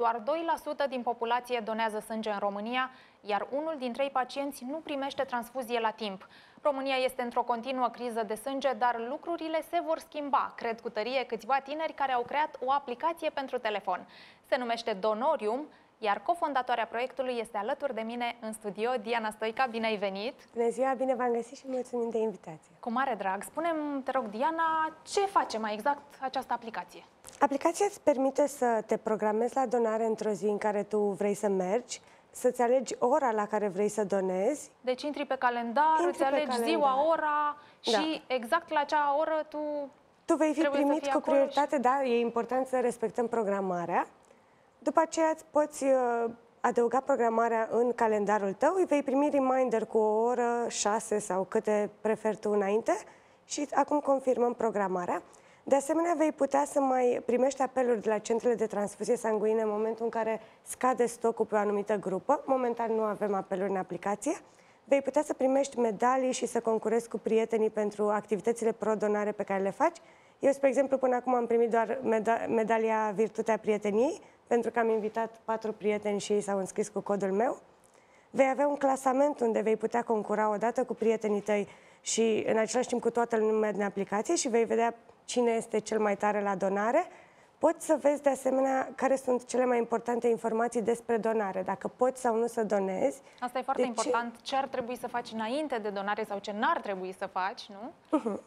Doar 2% din populație donează sânge în România, iar unul din trei pacienți nu primește transfuzie la timp. România este într-o continuă criză de sânge, dar lucrurile se vor schimba, cred cu tărie câțiva tineri care au creat o aplicație pentru telefon. Se numește Donorium, iar cofondatoarea proiectului este alături de mine în studio, Diana Stoica, bine ai venit! Bună ziua, bine v-am găsit și mulțumim de invitație! Cu mare drag! Spunem, te rog, Diana, ce face mai exact această aplicație? Aplicația îți permite să te programezi la donare într-o zi în care tu vrei să mergi, să-ți alegi ora la care vrei să donezi. Deci intri pe calendar, intri îți alegi calendar. ziua, ora da. și exact la acea oră tu Tu vei fi primit cu prioritate, și... da, e important să respectăm programarea. După aceea îți poți uh, adăuga programarea în calendarul tău, îi vei primi reminder cu o oră, șase sau câte preferi tu înainte și acum confirmăm programarea. De asemenea, vei putea să mai primești apeluri de la centrele de transfuzie sanguină în momentul în care scade stocul pe o anumită grupă. Momentan nu avem apeluri în aplicație. Vei putea să primești medalii și să concurezi cu prietenii pentru activitățile pro-donare pe care le faci. Eu, spre exemplu, până acum am primit doar meda medalia Virtutea Prieteniei, pentru că am invitat patru prieteni și ei s-au înscris cu codul meu. Vei avea un clasament unde vei putea concura odată cu prietenii tăi și în același timp cu toată lumea din aplicație și vei vedea cine este cel mai tare la donare. Poți să vezi de asemenea care sunt cele mai importante informații despre donare, dacă poți sau nu să donezi. Asta e foarte deci... important. Ce ar trebui să faci înainte de donare sau ce n-ar trebui să faci, nu? Uh-huh.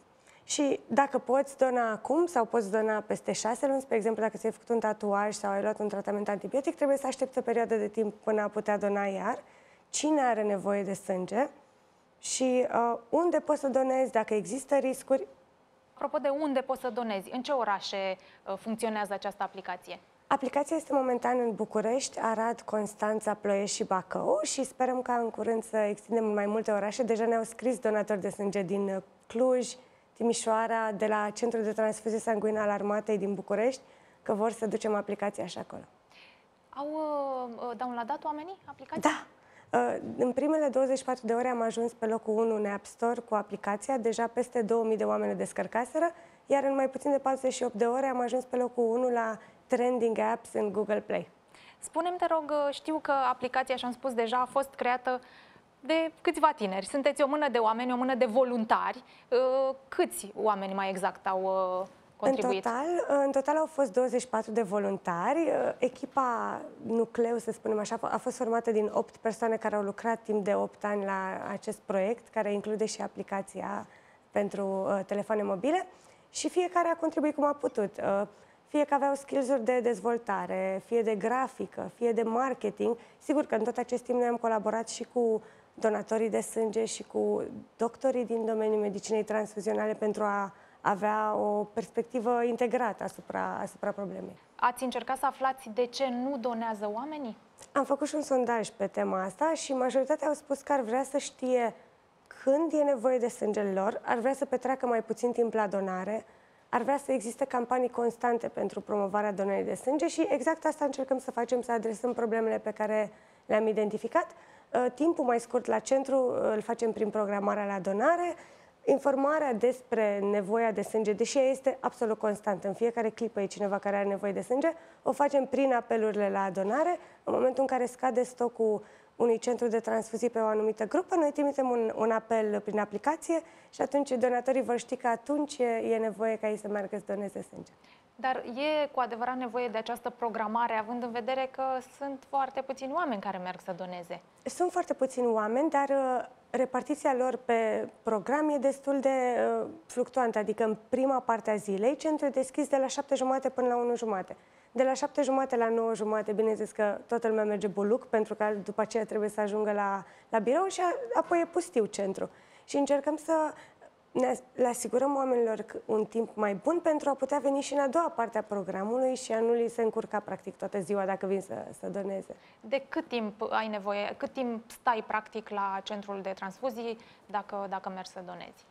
Și dacă poți dona acum sau poți dona peste șase luni, spre exemplu, dacă ți-ai făcut un tatuaj sau ai luat un tratament antibiotic, trebuie să aștepți o perioadă de timp până a putea dona iar. Cine are nevoie de sânge și uh, unde poți să donezi, dacă există riscuri. Apropo de unde poți să donezi, în ce orașe uh, funcționează această aplicație? Aplicația este momentan în București, Arad, Constanța, Ploiești și Bacău și sperăm ca în curând să extindem în mai multe orașe. Deja ne-au scris donatori de sânge din uh, Cluj, Timișoara, de la Centrul de Transfuzie Sanguină al Armatei din București, că vor să ducem aplicația așa acolo. Au uh, uh downloadat oamenii aplicația? Da! Uh, în primele 24 de ore am ajuns pe locul 1 în App Store cu aplicația, deja peste 2000 de oameni descărcaseră, iar în mai puțin de 48 de ore am ajuns pe locul 1 la Trending Apps în Google Play. Spune-mi, te rog, uh, știu că aplicația, așa am spus deja, a fost creată de câțiva tineri. Sunteți o mână de oameni, o mână de voluntari. Uh, câți oameni mai exact au uh, contribuit? În total, în total au fost 24 de voluntari. Uh, echipa nucleu, să spunem așa, a fost formată din 8 persoane care au lucrat timp de 8 ani la acest proiect, care include și aplicația pentru telefoane mobile și fiecare a contribuit cum a putut. Fie că aveau skills-uri de dezvoltare, fie de grafică, fie de marketing. Sigur că în tot acest timp noi am colaborat și cu donatorii de sânge și cu doctorii din domeniul medicinei transfuzionale pentru a avea o perspectivă integrată asupra, asupra problemei. Ați încercat să aflați de ce nu donează oamenii? Am făcut și un sondaj pe tema asta și majoritatea au spus că ar vrea să știe când e nevoie de sângele lor, ar vrea să petreacă mai puțin timp la donare, ar vrea să existe campanii constante pentru promovarea donării de sânge și exact asta încercăm să facem, să adresăm problemele pe care le-am identificat. Uh, timpul mai scurt la centru uh, îl facem prin programarea la donare, informarea despre nevoia de sânge, deși ea este absolut constantă. În fiecare clipă e cineva care are nevoie de sânge, o facem prin apelurile la donare. În momentul în care scade stocul unui centru de transfuzie pe o anumită grupă, noi trimitem un, un apel prin aplicație și atunci donatorii vor ști că atunci e, e nevoie ca ei să meargă să doneze sânge. Dar e cu adevărat nevoie de această programare, având în vedere că sunt foarte puțini oameni care merg să doneze? Sunt foarte puțini oameni, dar uh, repartiția lor pe program e destul de uh, fluctuantă, adică în prima parte a zilei, centrul e deschis de la șapte jumate până la unu jumate. De la șapte jumate la nouă jumate, bineînțeles că toată lumea merge buluc, pentru că după aceea trebuie să ajungă la, la birou și a, apoi e pustiu centru. Și încercăm să ne, le asigurăm oamenilor un timp mai bun pentru a putea veni și în a doua parte a programului și a nu li se încurca practic toată ziua dacă vin să, să doneze. De cât timp ai nevoie, cât timp stai practic la centrul de transfuzii dacă, dacă mergi să donezi?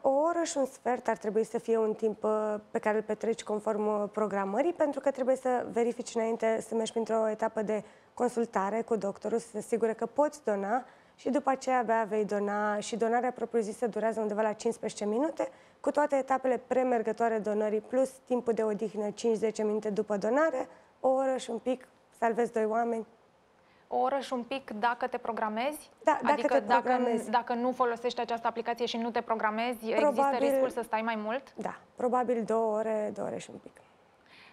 O oră și un sfert ar trebui să fie un timp pe care îl petreci conform programării, pentru că trebuie să verifici înainte să mergi printr-o etapă de consultare cu doctorul, să se asigure că poți dona și după aceea abia vei dona și donarea propriu-zisă durează undeva la 15 minute, cu toate etapele premergătoare donării plus timpul de odihnă 5-10 minute după donare, o oră și un pic salvezi doi oameni. O oră și un pic dacă te programezi? Da, dacă adică te programezi. Dacă, dacă nu folosești această aplicație și nu te programezi, probabil, există riscul să stai mai mult? Da, probabil două ore, două ore și un pic.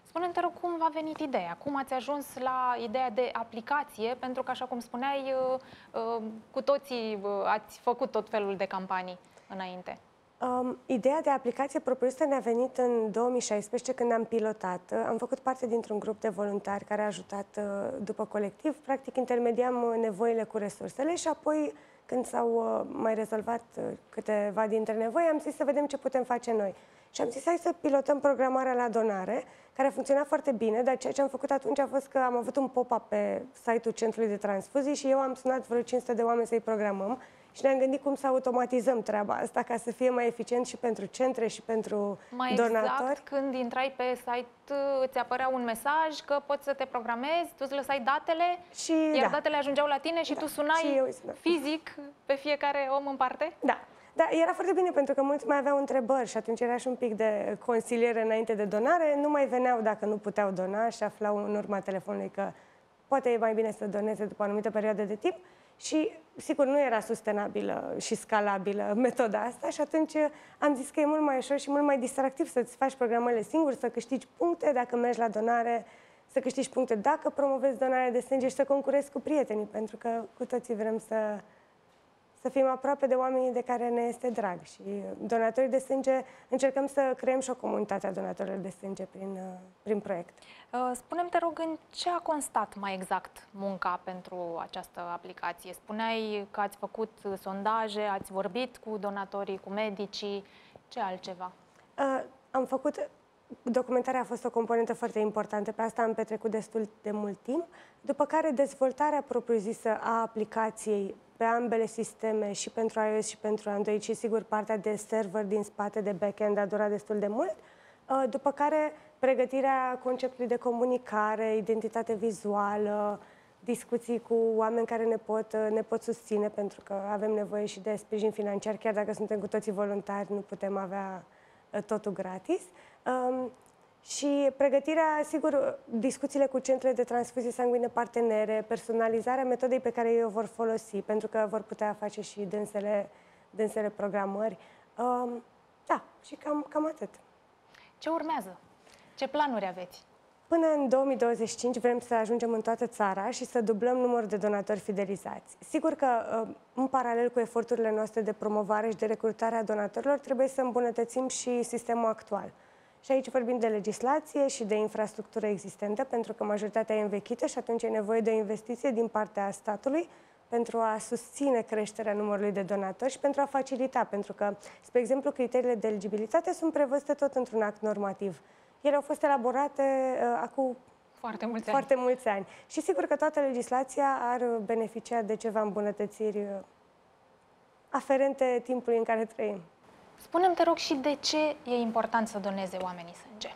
Spune-mi, te rog, cum v-a venit ideea? Cum ați ajuns la ideea de aplicație? Pentru că, așa cum spuneai, uh, uh, cu toții uh, ați făcut tot felul de campanii înainte. Um, ideea de aplicație propusă ne-a venit în 2016 când am pilotat. Am făcut parte dintr-un grup de voluntari care a ajutat după colectiv. Practic intermediam nevoile cu resursele și apoi când s-au mai rezolvat câteva dintre nevoi, am zis să vedem ce putem face noi. Și am zis hai să pilotăm programarea la donare, care a funcționat foarte bine, dar ceea ce am făcut atunci a fost că am avut un pop-up pe site-ul Centrului de Transfuzii și eu am sunat vreo 500 de oameni să-i programăm și ne-am gândit cum să automatizăm treaba asta ca să fie mai eficient și pentru centre și pentru mai donatori. exact, când intrai pe site, îți apărea un mesaj că poți să te programezi, tu îți lăsai datele, și, iar da. datele ajungeau la tine și da. tu sunai și eu, fizic pe fiecare om în parte? Da. Da, era foarte bine pentru că mulți mai aveau întrebări și atunci era și un pic de consiliere înainte de donare. Nu mai veneau dacă nu puteau dona și aflau în urma telefonului că poate e mai bine să doneze după o anumită perioadă de timp. Și, sigur, nu era sustenabilă și scalabilă metoda asta și atunci am zis că e mult mai ușor și mult mai distractiv să-ți faci programele singur, să câștigi puncte dacă mergi la donare, să câștigi puncte dacă promovezi donarea de sânge și să concurezi cu prietenii, pentru că cu toții vrem să să fim aproape de oamenii de care ne este drag. Și donatorii de sânge, încercăm să creăm și o comunitate a donatorilor de sânge prin, uh, prin proiect. Uh, spune-mi, te rog, în ce a constat mai exact munca pentru această aplicație? Spuneai că ați făcut sondaje, ați vorbit cu donatorii, cu medicii, ce altceva? Uh, am făcut Documentarea a fost o componentă foarte importantă, pe asta am petrecut destul de mult timp, după care dezvoltarea propriu-zisă a aplicației pe ambele sisteme, și pentru iOS și pentru Android, și sigur partea de server din spate, de backend, a durat destul de mult, uh, după care pregătirea conceptului de comunicare, identitate vizuală, discuții cu oameni care ne pot, uh, ne pot susține, pentru că avem nevoie și de sprijin financiar, chiar dacă suntem cu toții voluntari, nu putem avea uh, totul gratis. Um, și pregătirea, sigur, discuțiile cu centrele de transfuzie sanguine partenere, personalizarea metodei pe care ei o vor folosi, pentru că vor putea face și dânsele, dânsele programări. Um, da, și cam, cam atât. Ce urmează? Ce planuri aveți? Până în 2025 vrem să ajungem în toată țara și să dublăm numărul de donatori fidelizați. Sigur că, um, în paralel cu eforturile noastre de promovare și de recrutare a donatorilor, trebuie să îmbunătățim și sistemul actual. Și aici vorbim de legislație și de infrastructură existentă, pentru că majoritatea e învechită și atunci e nevoie de o investiție din partea statului pentru a susține creșterea numărului de donatori și pentru a facilita, pentru că, spre exemplu, criteriile de eligibilitate sunt prevăzute tot într-un act normativ. Ele au fost elaborate uh, acum foarte mulți, foarte ani. mulți ani. Și sigur că toată legislația ar beneficia de ceva îmbunătățiri uh, aferente timpului în care trăim. Spunem te rog, și de ce e important să doneze oamenii sânge?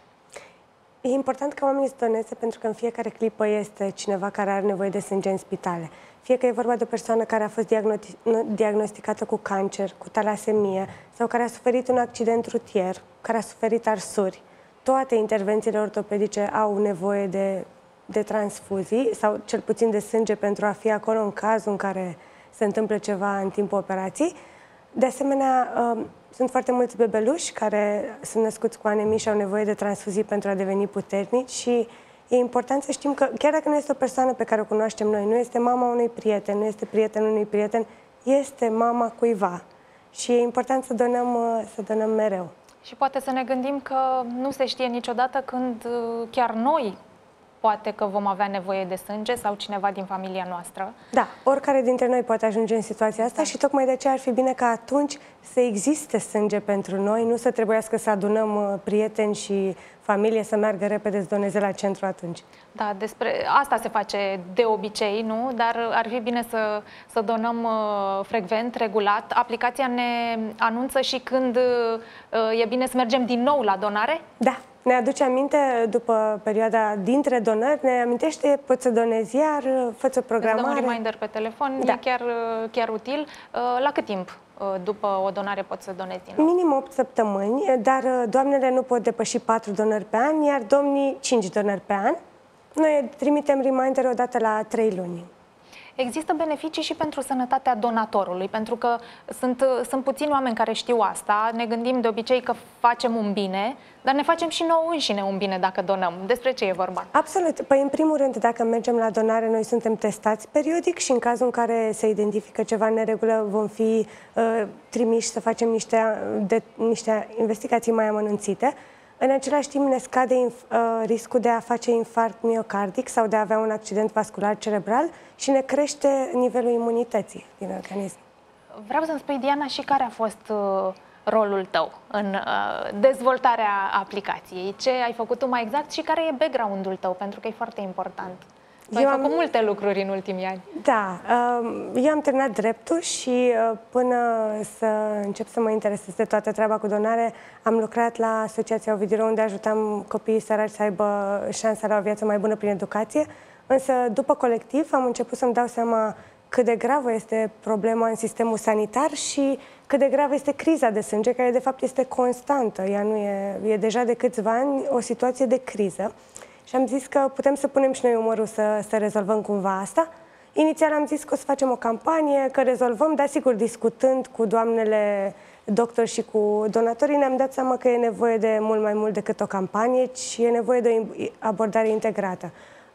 E important ca oamenii să doneze pentru că în fiecare clipă este cineva care are nevoie de sânge în spitale. Fie că e vorba de o persoană care a fost diagnosticată cu cancer, cu talasemie sau care a suferit un accident rutier, care a suferit arsuri. Toate intervențiile ortopedice au nevoie de, de transfuzii sau cel puțin de sânge pentru a fi acolo în cazul în care se întâmplă ceva în timpul operației. De asemenea, um, sunt foarte mulți bebeluși care sunt născuți cu anemie și au nevoie de transfuzii pentru a deveni puternici și e important să știm că chiar dacă nu este o persoană pe care o cunoaștem noi, nu este mama unui prieten, nu este prietenul unui prieten, este mama cuiva. Și e important să donăm, uh, să donăm mereu. Și poate să ne gândim că nu se știe niciodată când uh, chiar noi poate că vom avea nevoie de sânge sau cineva din familia noastră. Da, oricare dintre noi poate ajunge în situația asta da. și tocmai de aceea ar fi bine ca atunci să existe sânge pentru noi, nu să trebuiască să adunăm uh, prieteni și familie să meargă repede să doneze la centru atunci. Da, despre asta se face de obicei, nu? Dar ar fi bine să, să donăm uh, frecvent, regulat. Aplicația ne anunță și când uh, e bine să mergem din nou la donare? Da, ne aduce aminte, după perioada dintre donări, ne amintește, poți să donezi iar, fă o programare. Îți dă un reminder pe telefon, da. e chiar, chiar util. Uh, la cât timp uh, după o donare poți să donezi din nou? Minim 8 săptămâni, dar uh, doamnele nu pot depăși 4 donări pe an, iar domnii 5 donări pe an. Noi trimitem reminder odată la trei luni. Există beneficii și pentru sănătatea donatorului, pentru că sunt, sunt puțini oameni care știu asta. Ne gândim de obicei că facem un bine, dar ne facem și nouă înșine un bine dacă donăm. Despre ce e vorba? Absolut. Păi, în primul rând, dacă mergem la donare, noi suntem testați periodic și în cazul în care se identifică ceva în neregulă, vom fi uh, trimiși să facem niște, de, niște investigații mai amănunțite. În același timp ne scade uh, riscul de a face infarct miocardic sau de a avea un accident vascular cerebral și ne crește nivelul imunității din organism. Vreau să-mi spui, Diana, și care a fost uh, rolul tău în uh, dezvoltarea aplicației? Ce ai făcut tu mai exact și care e background-ul tău? Pentru că e foarte important. Tu ai făcut am... multe lucruri în ultimii ani. Da, um, eu am terminat dreptul și uh, până să încep să mă interesez de toată treaba cu donare, am lucrat la Asociația Ovidiru, unde ajutam copiii săraci să aibă șansa la o viață mai bună prin educație. Însă, după colectiv, am început să-mi dau seama cât de gravă este problema în sistemul sanitar și cât de gravă este criza de sânge, care de fapt este constantă. Ea nu e, e deja de câțiva ani o situație de criză. Și am zis că putem să punem și noi umărul să, să rezolvăm cumva asta. Inițial am zis că o să facem o campanie, că rezolvăm, dar sigur, discutând cu doamnele doctori și cu donatorii, ne-am dat seama că e nevoie de mult mai mult decât o campanie, ci e nevoie de o abordare integrată.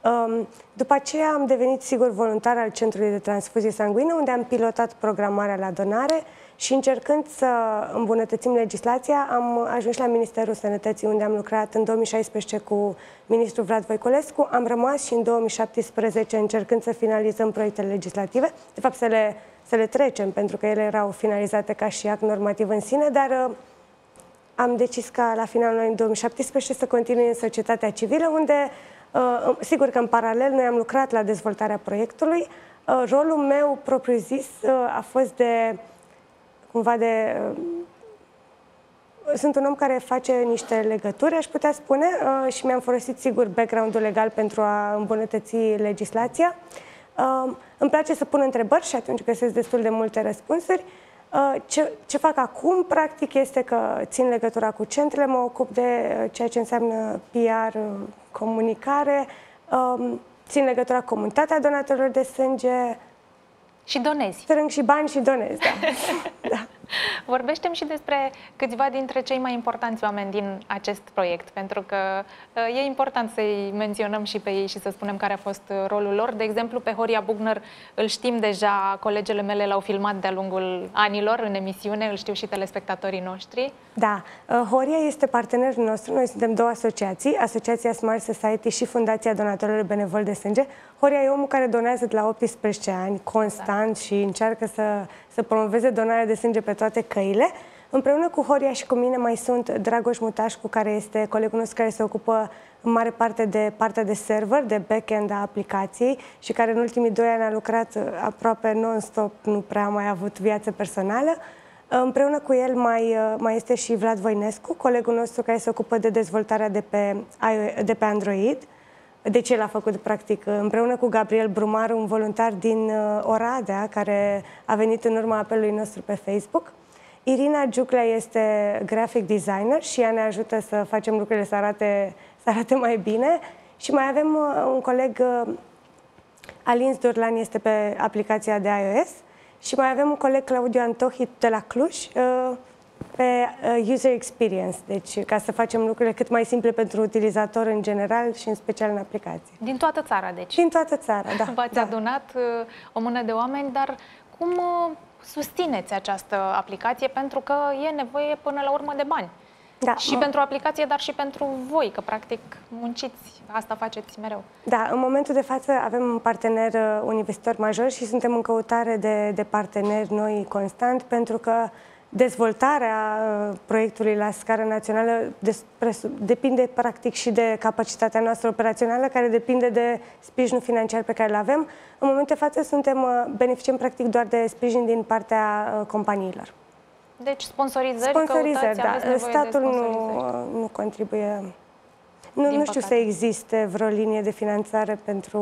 Um, după aceea am devenit, sigur, voluntar al Centrului de Transfuzie Sanguină, unde am pilotat programarea la donare și încercând să îmbunătățim legislația, am ajuns la Ministerul Sănătății, unde am lucrat în 2016 cu ministrul Vlad Voiculescu. Am rămas și în 2017 încercând să finalizăm proiectele legislative, de fapt să le, să le trecem, pentru că ele erau finalizate ca și act normativ în sine, dar uh, am decis ca la finalul anului 2017 să continui în societatea civilă, unde, uh, sigur că în paralel, noi am lucrat la dezvoltarea proiectului. Uh, rolul meu propriu-zis a fost de cumva de... Uh, sunt un om care face niște legături, aș putea spune, uh, și mi-am folosit, sigur, background-ul legal pentru a îmbunătăți legislația. Uh, îmi place să pun întrebări și atunci găsesc destul de multe răspunsuri. Ce, ce fac acum, practic, este că țin legătura cu centrele, mă ocup de ceea ce înseamnă PR, comunicare, țin legătura cu comunitatea donatorilor de sânge, și donezi. Strâng și bani și donezi, da. da. Vorbește-mi și despre câțiva dintre cei mai importanți oameni din acest proiect, pentru că uh, e important să-i menționăm și pe ei și să spunem care a fost uh, rolul lor. De exemplu, pe Horia Bugner îl știm deja, colegele mele l-au filmat de-a lungul anilor în emisiune, îl știu și telespectatorii noștri. Da, uh, Horia este partenerul nostru, noi suntem două asociații, Asociația Smart Society și Fundația Donatorilor Benevol de Sânge. Horia e omul care donează de la 18 ani, constant da. și încearcă să, să promoveze donarea de sânge pe toate căile. Împreună cu Horia și cu mine mai sunt Dragoș Mutașcu, care este colegul nostru care se ocupă în mare parte de partea de server, de back-end a aplicației și care în ultimii doi ani a lucrat aproape non-stop, nu prea a mai avut viață personală. Împreună cu el mai, mai este și Vlad Voinescu, colegul nostru care se ocupă de dezvoltarea de pe, de pe Android. Deci el a făcut, practic, împreună cu Gabriel Brumar, un voluntar din uh, Oradea, care a venit în urma apelului nostru pe Facebook. Irina Giuclea este graphic designer și ea ne ajută să facem lucrurile să arate, să arate mai bine. Și mai avem uh, un coleg, uh, Alin Durlan, este pe aplicația de iOS. Și mai avem un coleg, Claudiu Antohi, de la Cluj, pe uh, user experience, deci ca să facem lucrurile cât mai simple pentru utilizator în general și în special în aplicație. Din toată țara, deci? Din toată țara, da. V-ați da. adunat uh, o mână de oameni, dar cum uh, susțineți această aplicație? Pentru că e nevoie până la urmă de bani. Da. Și mă... pentru aplicație, dar și pentru voi, că practic munciți, asta faceți mereu. Da, în momentul de față avem un partener universitar major și suntem în căutare de, de parteneri noi constant, pentru că dezvoltarea uh, proiectului la scară națională depinde practic și de capacitatea noastră operațională, care depinde de sprijinul financiar pe care îl avem. În momentul de față suntem, uh, beneficiem practic doar de sprijin din partea uh, companiilor. Deci sponsorizări, sponsorizări da. Statul nu, nu contribuie. Nu, nu știu păcate. să existe vreo linie de finanțare pentru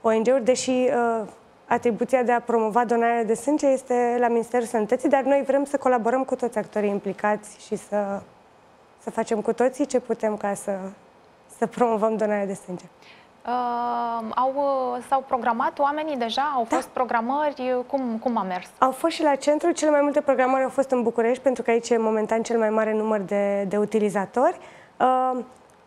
ONG-uri, deși uh, atribuția de a promova donarea de sânge este la Ministerul Sănătății, dar noi vrem să colaborăm cu toți actorii implicați și să, să facem cu toții ce putem ca să, să promovăm donarea de sânge. Uh, au, s-au programat oamenii deja? Au da. fost programări? Cum, cum a mers? Au fost și la centru. Cele mai multe programări au fost în București, pentru că aici e momentan cel mai mare număr de, de utilizatori. Uh,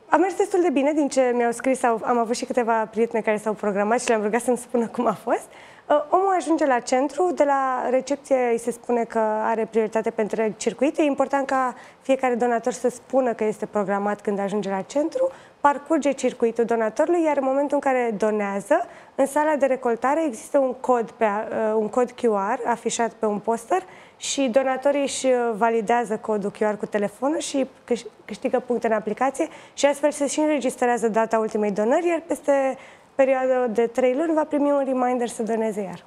a mers destul de bine din ce mi-au scris. Au, am avut și câteva prietene care s-au programat și le-am rugat să-mi spună cum a fost. Uh, omul ajunge la centru, de la recepție îi se spune că are prioritate pentru circuit. E important ca fiecare donator să spună că este programat când ajunge la centru, parcurge circuitul donatorului, iar în momentul în care donează, în sala de recoltare există un cod, pe, uh, un cod QR afișat pe un poster și donatorii își validează codul QR cu telefonul și câștigă puncte în aplicație și astfel se și înregistrează data ultimei donări, iar peste perioada de 3 luni va primi un reminder să doneze iar.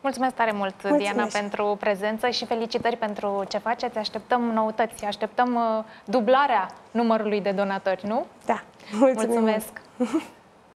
Mulțumesc tare mult, Mulțumesc. Diana, pentru prezență și felicitări pentru ce faceți. Așteptăm noutăți, așteptăm uh, dublarea numărului de donatori, nu? Da. Mulțumim. Mulțumesc.